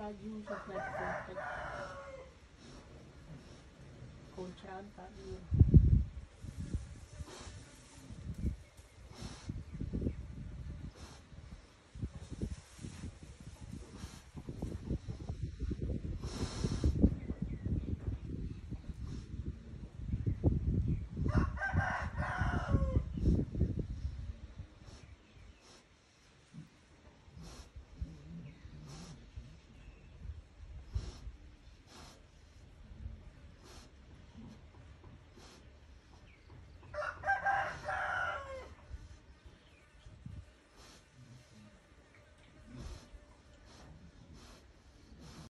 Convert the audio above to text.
bad use of that contact. Cold siya ang tayo.